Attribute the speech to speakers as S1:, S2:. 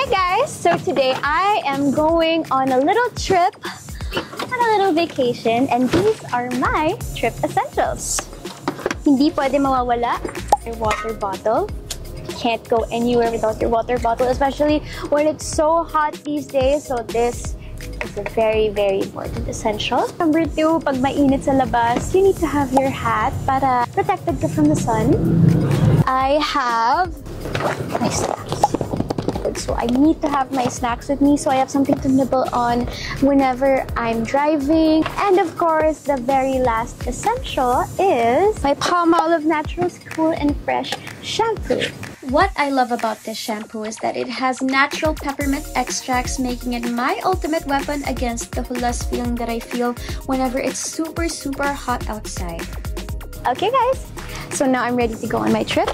S1: Hey guys! So today I am going on a little trip, on a little vacation, and these are my trip essentials. Hindi pwede mawawala your water bottle. You can't go anywhere without your water bottle, especially when it's so hot these days. So this is a very, very important essential. Number two, pag mainit sa labas, you need to have your hat para protected from the sun. I have. So I need to have my snacks with me so I have something to nibble on whenever I'm driving. And of course, the very last essential is my Palmolive Naturals Cool and Fresh shampoo. What I love about this shampoo is that it has natural peppermint extracts, making it my ultimate weapon against the hulas feeling that I feel whenever it's super, super hot outside. Okay, guys, so now I'm ready to go on my trip.